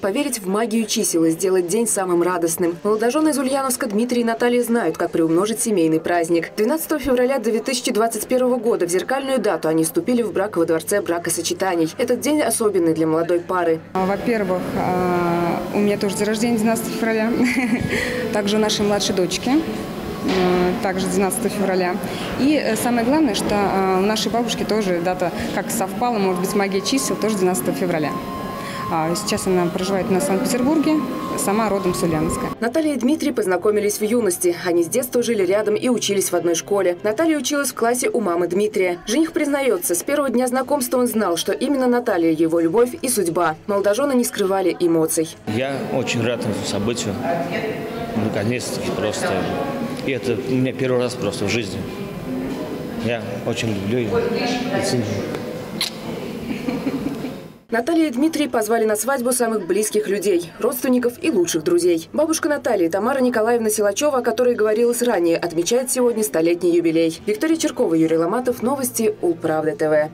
Поверить в магию чисел и сделать день самым радостным. Молодожены из Ульяновска Дмитрий и Наталья знают, как приумножить семейный праздник. 12 февраля 2021 года в зеркальную дату они вступили в брак во дворце бракосочетаний. Этот день особенный для молодой пары. Во-первых, а, у меня тоже день рождения 12 февраля. Также у нашей младшей дочки э, также 12 февраля. И э, самое главное, что у нашей бабушки тоже дата как совпала, может быть, магия чисел, тоже 12 февраля. А Сейчас она проживает в Санкт-Петербурге, сама родом с Ульяновска. Наталья и Дмитрий познакомились в юности. Они с детства жили рядом и учились в одной школе. Наталья училась в классе у мамы Дмитрия. Жених признается, с первого дня знакомства он знал, что именно Наталья – его любовь и судьба. Молодожены не скрывали эмоций. Я очень рад этому событию. Наконец-таки просто. И это у меня первый раз просто в жизни. Я очень люблю ее и ценю. Наталья и Дмитрий позвали на свадьбу самых близких людей, родственников и лучших друзей. Бабушка Натальи, Тамара Николаевна Силачева, о которой говорилось ранее, отмечает сегодня столетний юбилей. Виктория Черкова, Юрий Ломатов. Новости Улправды ТВ.